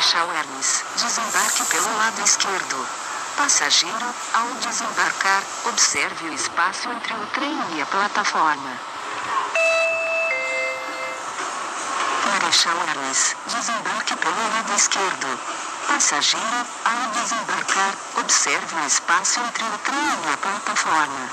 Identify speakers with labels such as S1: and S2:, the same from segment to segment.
S1: Marechal Hermes, desembarque pelo lado esquerdo. Passageiro, ao desembarcar, observe o espaço entre o trem e a plataforma. Marechal Hermes, desembarque pelo lado esquerdo. Passageiro, ao desembarcar, observe o espaço entre o trem e a plataforma.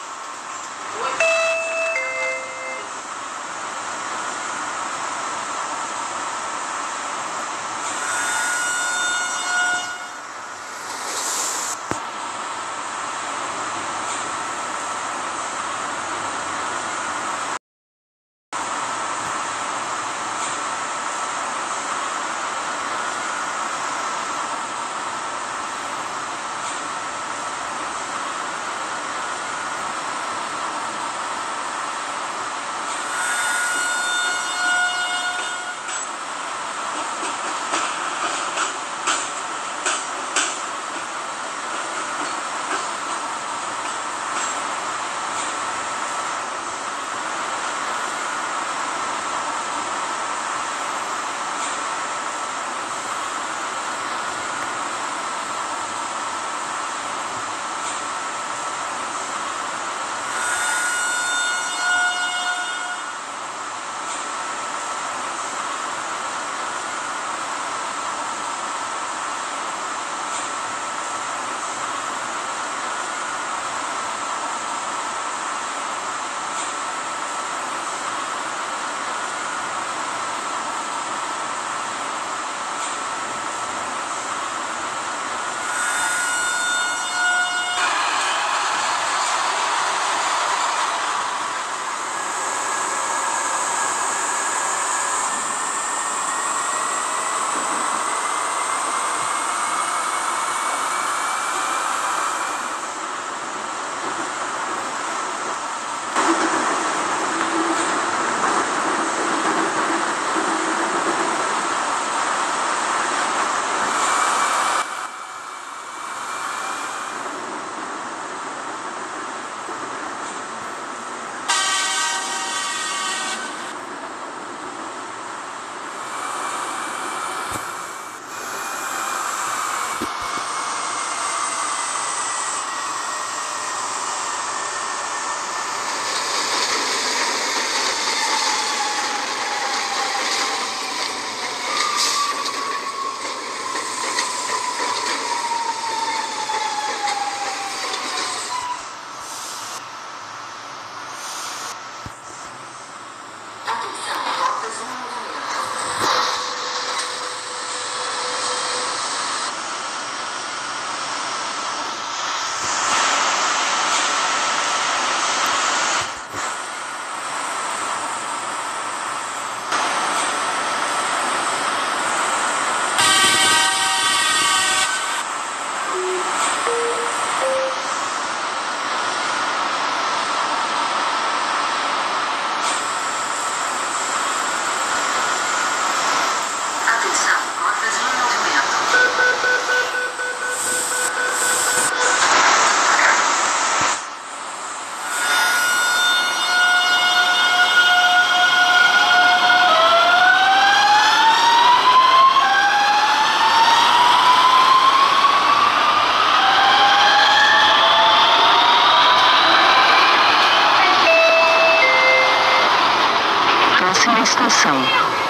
S1: Próxima estação.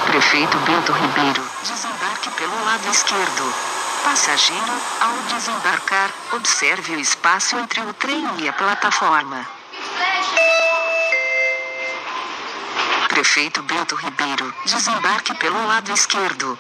S1: Prefeito Bento Ribeiro. Desembarque pelo lado esquerdo. Passageiro, ao desembarcar, observe o espaço entre o trem e a plataforma. Prefeito Bento Ribeiro. Desembarque pelo lado esquerdo.